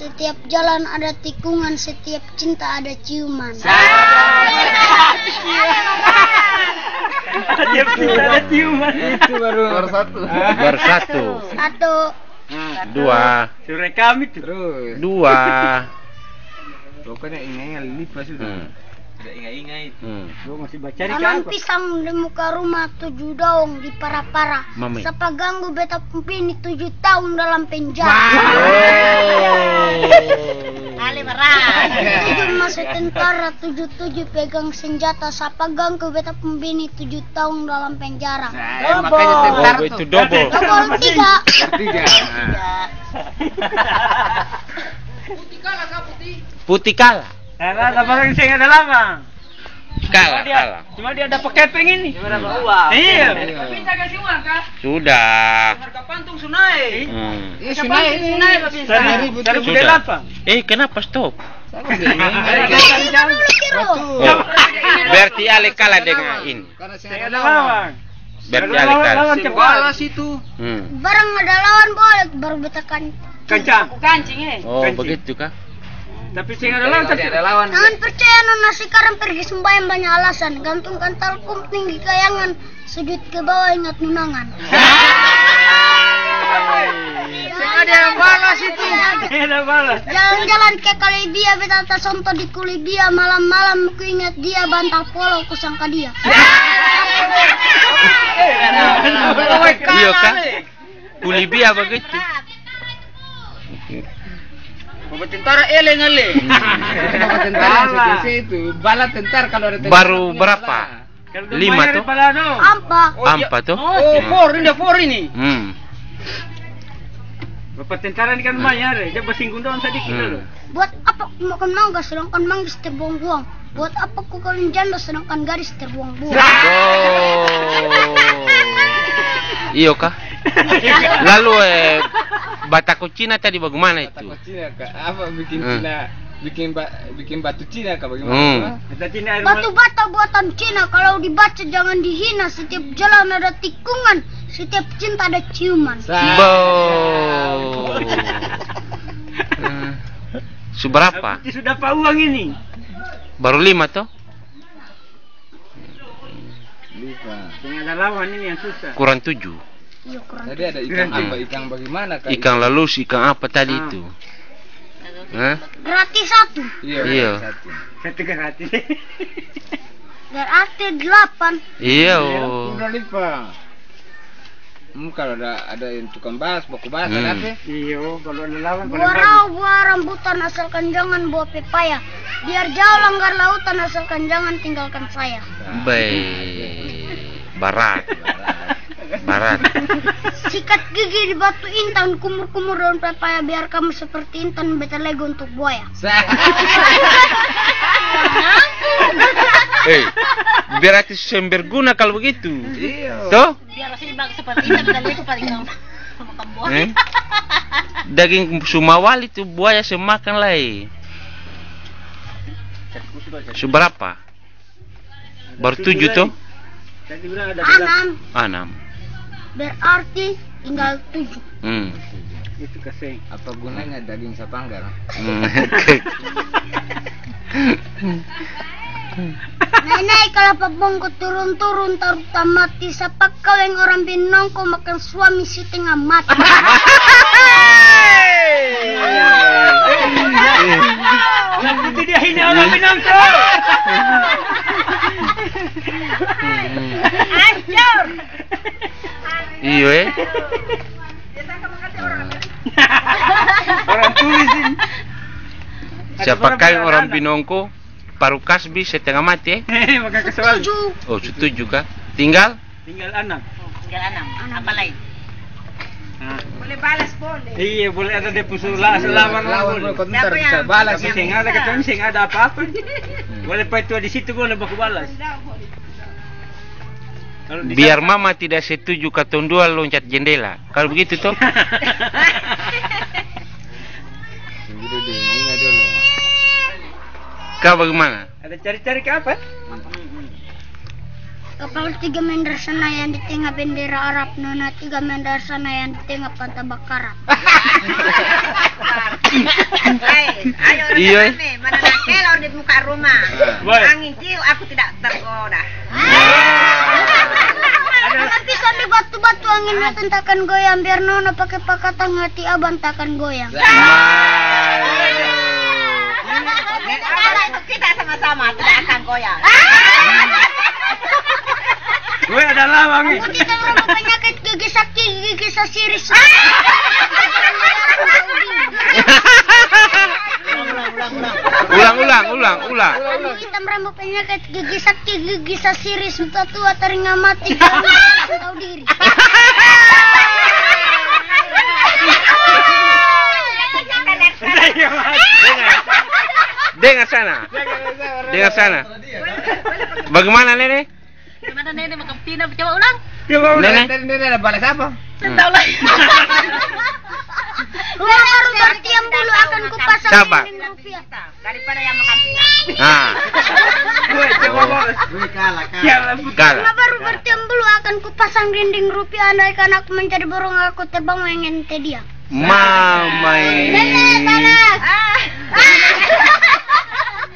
Setiap jalan ada tikungan, setiap cinta ada ciuman. Tiap kita ada ciuman. Itu baru baru satu. Baru satu. Satu, Dua. Surai kami. Terus. Dua. Pokoknya ingat lipat sudah. Hmm. Tidak ingat-ingat. Hmm. Lu masih baca di tanam pisang di muka rumah tujuh daun di para-para. Mami. Sapa ganggu beta pini tujuh tahun dalam penjara. Ali berat. Tujuh masuk tentara, tujuh tujuh pegang senjata. Sapa ganggu beta pembini tujuh tahun dalam penjara. Nah, makanya tentara Oh, itu double. Double tiga. Tiga. Putih kalah. Karena ada barang saya ada lama. Kalah, dia, kalah. Cuma dia ada kepeng ini. Cuma dapat uang. Iya. Tapi kasih uang kah? Sudah. Harga pantung sunai. Hmm. Eh, sunai dari Sudah. budaya lapang. Eh, kenapa stop? Berarti Ale kalah dengan ini. Saya ada lawan. Berarti Ale kalah. balas itu. Hmm. Barang ada lawan boleh baru beta kan. Kencang. Kancing eh. Oh, begitu kah? Tapi saya ada lawan tapi ada lawan. Jangan percaya nona sekarang pergi sembahyang banyak alasan. Gantungkan talkum tinggi kayangan. Sujud ke bawah ingat nunangan. Ada yang balas itu. Saya ada balas. Jalan-jalan ke Kalibia beta tak sonto di Kulibia malam-malam ku ingat dia bantal polo ku sangka dia. Iya kah? Kulibia begitu. Bapak tentara ele ngale. Bapak tentara seperti itu. Bala tentara kalau ada tentara. Baru berapa? Lima tuh? Apa? Ampa tuh? Oh, four ini four ini. Hmm. Bapak tentara ini kan bayar ya. Dia bersinggung doang sedikit Hmm. dulu. Buat apa makan mangga sedangkan manggis terbuang-buang? Buat apa ku kawin janda sedangkan gadis terbuang-buang? Oh. Iyo kah? Lalu eh Batako Cina tadi bagaimana itu? Takut Cina kak. Apa bikin Hmm. Cina? Bikin ba bikin batu Cina kak Hmm. bagaimana? Kita Cina air Batu bata buatan Cina kalau dibaca jangan dihina Setiap jalan ada tikungan Setiap cinta ada ciuman Bo. Hmm. Seberapa? Sudah pak uang ini. Baru lima toh? Lupa. Yang ada lawan ini yang susah. Kurang tujuh. Iya kurang Tadi ada ikan apa? Ikan bagaimana kak? Ikan lalus, ikan apa tadi Ah. itu? Hah? Gratis satu Iya. Iya. satu. Satu gratis. Berarti delapan Iya. oh. Udah lipat. Hmm, kalau ada ada yang tukang bahas, baku bahas, Hmm. ada? Iya, kalau ada lawan Buah rau, buah rambutan asalkan jangan buah pepaya Biar jauh langgar lautan asalkan jangan tinggalkan saya Baik. Barat. Barat. Sikat gigi di batu intan Kumur-kumur daun pepaya Biar kamu seperti intan beta lego untuk buaya Eh, berarti semberguna kalau begitu. Iya. Toh? Biar bagus seperti itu paling makan buah. Eh? Daging sumawal itu buaya semakan lagi. Seberapa? Baru tujuh toh? Tadi bilang ada belas. Anam Enam. berarti tinggal tujuh Hmm. Itu kasih. Apa gunanya daging sapanggar? Hmm. Nenek kalau pabongko turun-turun taruh mati Siapa kau yang orang binongko makan suami si tengah mati itu dia ini orang binangko. Hancur Iya eh. Siapa orang binongko paru kasbi setengah mati eh? Oh, setuju kah? Tinggal? Tinggal anak. Tinggal enam. Apa lain? Nah. Boleh balas boleh. Iya, boleh ada dia pusula selawan Lawan boleh. kau ntar bisa balas. Saya ada ketemu, saya ada apa-apa. Boleh pak itu di situ boleh baku balas. Biar mama tidak setuju katong dua loncat jendela. Kalau begitu toh? Dulu deh, ingat dulu. Kau bagaimana? Ada cari-cari ke apa? Kapal tiga mendar Senayan di tengah bendera Arab, nona tiga mendar Senayan di tengah pantai Bakarat. Hei, ayo Iya. mana nak kelor di muka rumah. Angin ciu, aku tidak tergoda. Nanti sampai batu-batu anginnya tentakan goyang biar nona pakai pakatan hati abang takkan goyang. Kalau itu kita sama-sama tidak akan goyang. Gue ada lawang nih. Aku tidak mau penyakit gigi sakit gigi sasiris. ulang ulang ulang ulang. Anu hitam rambut penyakit gigi sakit gigi sasiris tua tua teringat mati tahu diri. Dengar sana. Dengar sana. Bagaimana Nenek? Gimana nenek makan pina coba ulang? Nenek? Tadi dia ada balas apa? Hmm. Rumah baru bertiam dulu akan kupasang Siapa? rupiah. Daripada yang makan pina. Ah. Gue coba bolos. Siapa? Gal. Rumah baru bertiam dulu akan kupasang dinding rupiah andaikan aku menjadi burung aku terbang mengente dia. Mamai.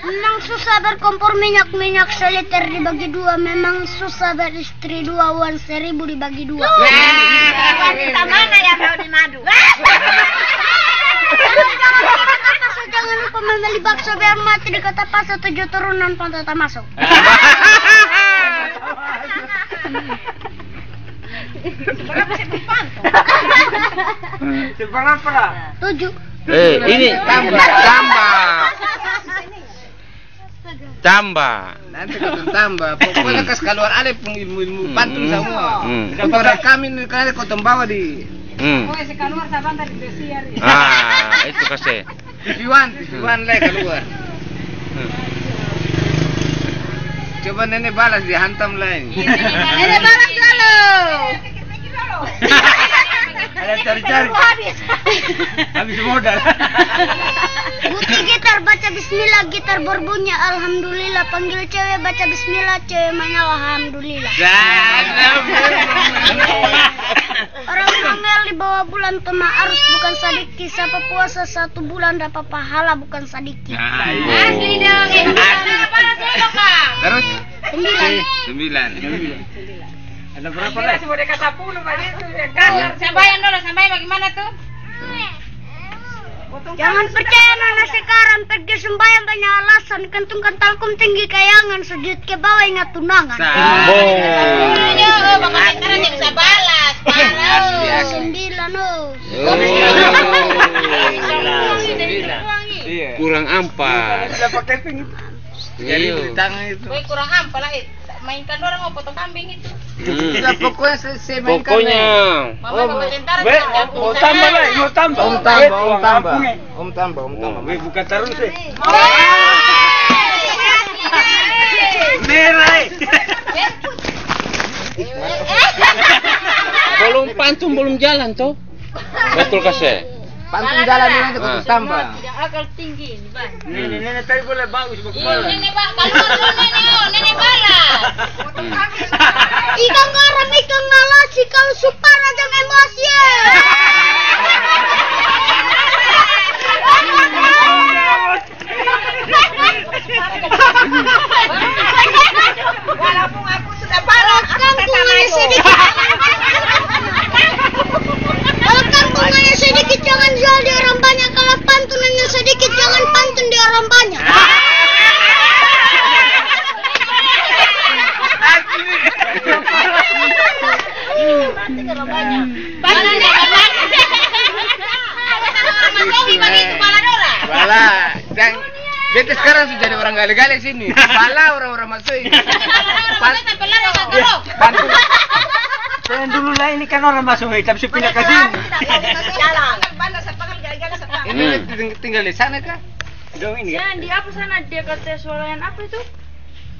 Memang susah berkompor minyak-minyak seliter dibagi dua. Memang susah beristri dua uang seribu dibagi dua. Wanita mana yang mau dimadu? Jangan lupa membeli bakso biar mati di kota pasar tujuh turunan pantai tak masuk. Coba apa lah? Tujuh. Eh, ini tambah, tambah, tambah. Nanti kau tambah. Pokoknya kas keluar ada pun ilmu-ilmu pantun Hmm. semua. Hmm. Kepada kami kalian kau bawa di Hmm. Ah, itu kasih. TV1, TV1 lah keluar. Hmm. Coba nenek balas dihantam lain. Nenek balas lalu. Ada cari-cari. Habis modal. Buti gitar baca bismillah gitar berbunyi alhamdulillah panggil cewek baca bismillah cewek menyala alhamdulillah. Orang hamil di bawah bulan tengah arus bukan sadiki siapa puasa satu bulan dapat pahala bukan sadiki. Asli dong. Balas dulu kak. Terus Sembilan. sembilan. Ada berapa lah? Sambayan dulu, sambayan bagaimana tuh? Jangan percaya nana sekarang pergi sembahyang banyak alasan kantungkan talkum tinggi kayangan sujud ke bawah ingat tunangan. Ayo, bapak sekarang yang bisa balas. Balas. Sembilan oh. Iya. Kurang ampas. Itu. Jadi di tangan itu. Kurang apa lah. eh. Mainkan orang mau potong kambing itu. Hmm. Tidak pokoknya saya, saya mainkan. Pokoknya. Mama bapak tentara Be, mau tambah lah, mau tambah. Om tambah, om tambah. Om tambah, om Oh, tambah. gue buka taruh sih. Oh. Merah. Belum pantun belum jalan toh. Betul kasih. Pantun jalan ini kau tambah. Tidak akal tinggi ini, Bang. Nenek nenek tadi boleh bagus Iya, bagus. nenek Pak. Kalau dulu nenek, oh, nenek balas. Ikan garam, ikan ngalasi, kalau supar aja emosi. Walaupun aku sudah balas, aku tetap Kangkungannya maju. sedikit. Kalau kangkungannya sedikit jangan jual di orang banyak. Kalau pantunannya sedikit jangan pantun di orang banyak. Balas nih, balas. Mas Robi bagi itu baladora. Bala, dan beta sekarang sudah jadi orang gale-gale sini. Bala orang-orang masuk ini. Nggak gerok. Pantun. Saya dulu lah ini kan orang masuk hitam sih pindah ke sini. Sepangal. Ini ting- tinggal di sana kah? Dong ini kan. Yang di apa sana dia kata suarayan apa itu?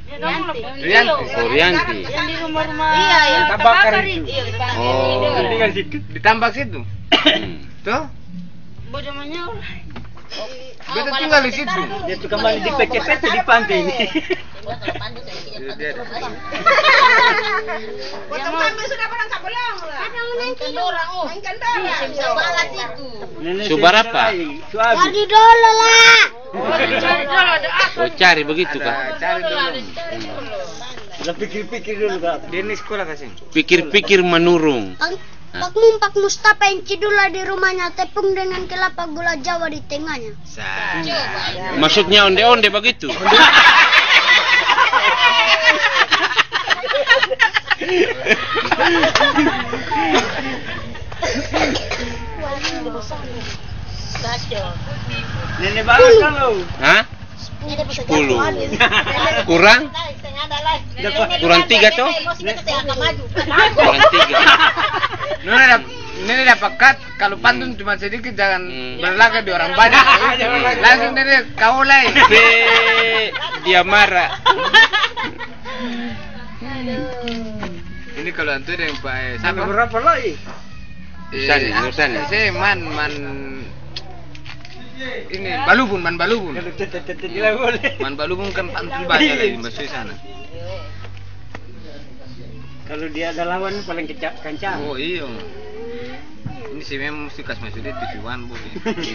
Ya lah. Rianti. Surianti. Yang di rumah-rumah Iya, yang terbakar itu. Iya. Oh. Tinggal situ. Ditambak situ. Tuh. Bojamannya Oh, Beta tinggal di situ. Dia tuh kembali di PC-PC di pantai ini. Potong kambing sudah pernah tak bolong lah. Oh. Apa? dulu lah. Oh cari begitu cari dulu. Udah pikir-pikir dulu kak. Dia ini sekolah kasih. Pikir-pikir menurung. Pak Pak Mum, Pak Mustafa yang cidula di rumahnya tepung dengan kelapa gula jawa di tengahnya. Maksudnya onde-onde begitu. Nenek balas kalau. Hah? Sepuluh. Kurang? Kurang tiga, toh? Kurang tiga. Nona dapat Nenek dapat cut kalau pantun cuma sedikit jangan Hmm. berlaga di orang banyak. Langsung nenek kau lay. Dia marah. Ini kalau antu yang Pak eh, Sampai siapa? berapa lagi? Nusani, Nusani. Saya man man ini balubun man balubun. Man balubun kan pantun banyak lagi masuk sana. Kalau dia ada lawan paling kecak kancang. Oh iya. Ini sih memang mesti kasih masuk dia tujuan bu.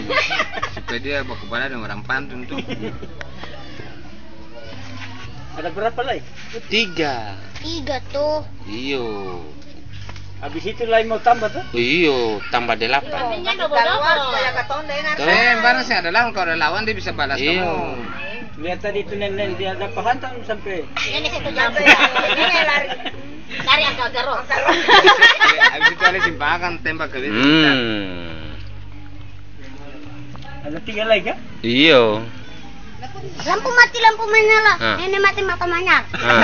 Supaya dia baku bala dengan orang pantun tuh. Ada berapa lagi? Tiga. Tiga tuh. Iyo. Habis itu lain mau tambah tuh? Iyo, tambah delapan. Double. Tuh. Eh, barang sih ada lawan kalau ada lawan dia bisa balas Iya. kamu. Lihat tadi itu nenek dia ada hantam sampai. Ini satu jam. Ini lari. Lari angka garong. Habis itu ada simpangan tembak. Hmm. Ada tiga lagi kan? Iyo. Lampu mati, lampu menyala. Ah. Nenek mati, mata menyala. Ah.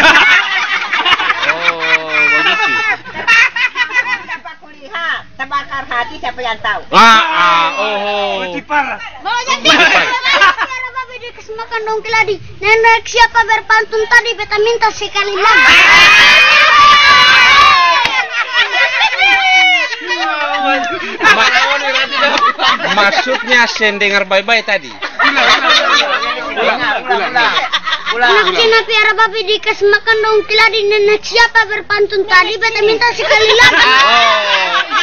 Oh, begitu. Dapat kulihat, terbakar hati siapa yang tahu. Ah, ah, oh. Mati parah. Mau jadi Biar babi dikasih makan dong keladi. Nenek siapa berpantun tadi beta minta sekali lagi. Ma- maksudnya sen dengar baik-baik tadi. Ulang, ulang, ulang. Anak Cina piara babi dikasih makan dong keladi. Nenek siapa berpantun tadi beta minta sekali lagi. Oh,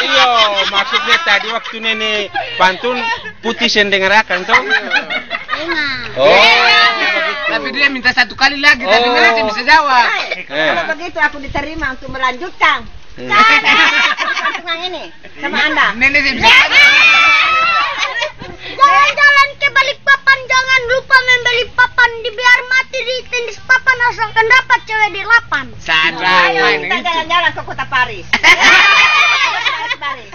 iyo, maksudnya tadi waktu nenek pantun putih sen dengar akan toh? Ingat. Oh. Tapi dia minta satu kali lagi, tapi Oh. mana sih bisa jawab. Eh. Kalau begitu aku diterima untuk melanjutkan. Patungan ini sama anda. Nenek. Jalan-jalan ke Balikpapan jangan lupa membeli papan dibiar mati di tenis papan asalkan dapat cewek di lapan. Sadar, Ayo main kita jalan-jalan ke kota Paris. Paris.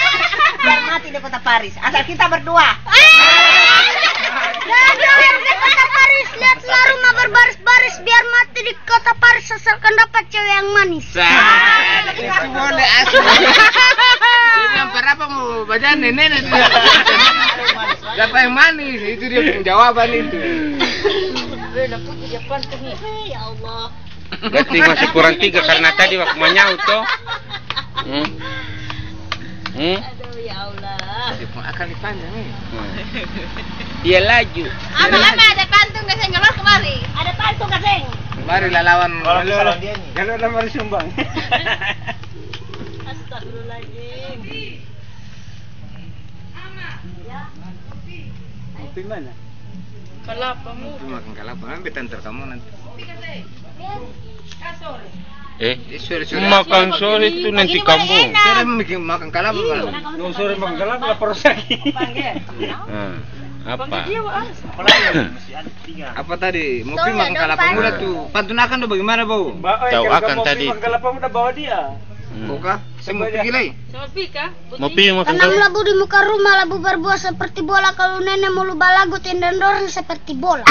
Biar mati di kota Paris. Asal kita berdua. Jalan-jalan ke kota Paris lihatlah rumah berbaris-baris biar mati di kota Paris asalkan dapat cewek yang manis. Sadar, boleh asli. Berapa mau baca nenek itu. Siapa yang manis? Itu dia jawaban itu. Ya Allah. Berarti masih kurang tiga karena tadi waktu menyaut toh. Hmm. Hmm. Aduh ya Allah. Dia pun akan dipanjang nih. Dia laju. Apa apa ada pantun ke senggol kemari. Ada pantun kaseng. Mari lah lawan. Kalau kalau ada mari sumbang. Astagfirullahaladzim. Kopi mana? Itu makan kelapa, kan betan kamu nanti. Eh, Eh, sore sore. makan sore itu nanti kampung. Sore bikin makan kan. Sore lapar lagi. Hmm. Apa? Apa tadi? Mau pergi makan pan. muda tuh. Pantun akan tuh bagaimana bau? Ba- eh, Tahu akan kamu tadi. pergi Menggelap udah bawa dia. Hmm. Kau kah? Saya mau pergi lagi. Sama Pika. Mau pilih makan Tanam labu di muka rumah, labu berbuah seperti bola. Kalau nenek mau lupa lagu, tendang dorong seperti bola.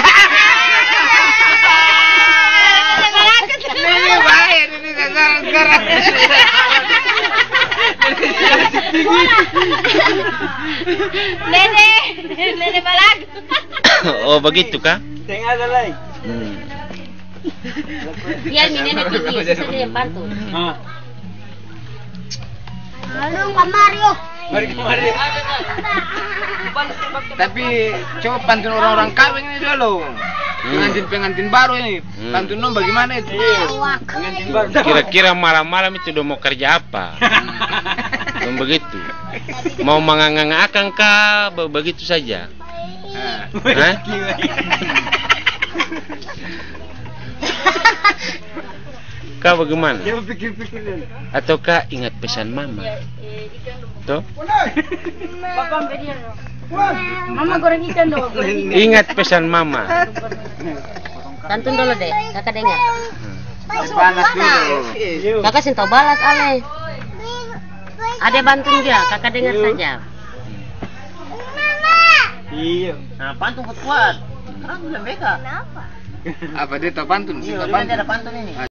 Ini baik, ini gara-gara. Nenek, nenek balag. Oh, begitu kah? Tengah ada lagi. Hmm. Biar mi nenek tinggi, saya yang Ah, mari kemari. Tapi coba pantun orang-orang kawin ini dulu. pengantin-pengantin baru ini. Hmm. Pantun dong bagaimana itu? Pengantin baru. Kira-kira malam-malam itu udah mau kerja apa? Belum begitu. Mau mengangang akang kah? Be- Begitu saja. Hah? Kau bagaimana? Jangan pikir-pikir. Ataukah ingat pesan mama? Tuh, dia dong. Mama goreng ikan dong. ingat pesan mama. Tantun dulu deh, kakak dengar. Panas dulu. Kakak tahu balas ale. Ada bantuin dia, kakak dengar saja. Iya. Nah, pantun kuat. Kenapa? Apa dia tahu pantun? Dia tahu pantun. pantun ini.